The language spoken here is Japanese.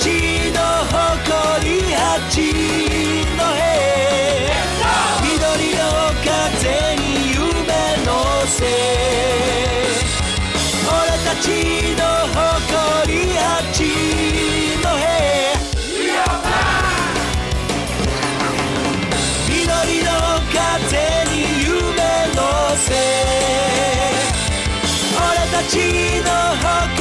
ちの誇り八のへ緑の風に夢のせ俺たちの誇り八のへ緑の風に夢のせ俺たちの誇り